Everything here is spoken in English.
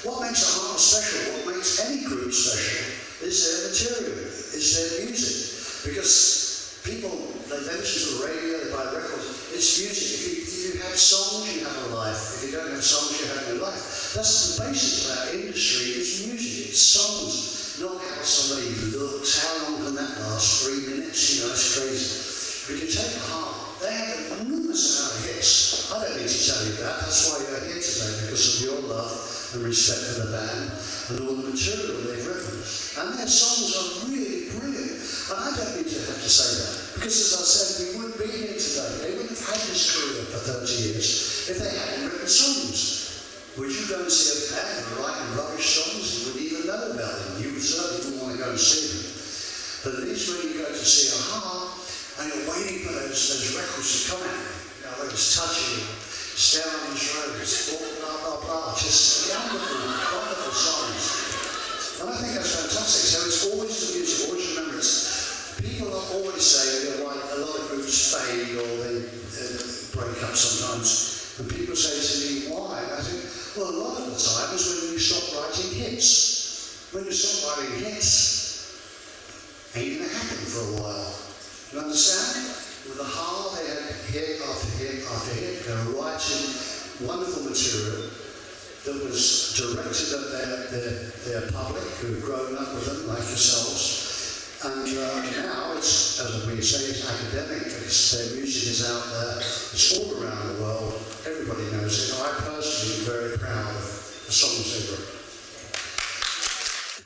What makes a-ha special, what makes any group special, is their material, is their music. Because people, they listen to the radio, they buy records, it's music. If you, if you have songs, you have a life. If you don't have songs, you have no life. That's the basis of our industry, it's music, it's songs. Not how somebody looks, how long can that last? Three minutes, you know, it's crazy. We can take a-ha, they have an enormous amount of hits. I don't need to tell you that, that's why you're here today, because of your love and respect for the band and all the material they've written. And their songs are really brilliant. And I don't need to have to say that. Because as I said, we wouldn't be here today. They wouldn't have had this career for 30 years if they hadn't written songs. Would you go and see a band writing rubbish songs? You wouldn't even know about them. You would certainly wouldn't want to go and see them. But at least when you go to see a heart and you're waiting for those, those records to come out, you know, those touching, say, you know, a lot of groups fade or they uh, break up sometimes. And people say to me, why? I think, well, a lot of the time is when you stop writing hits. When you stop writing hits, ain't going to happen for a while. You understand? With a-ha, they had hit after hit after hit, they're writing wonderful material that was directed at their, their, their public who had grown up with them, like yourselves. Uh, now it's, as we say, it's academic because their music is out there, it's all around the world, everybody knows it. I personally am very proud of the songs they wrote.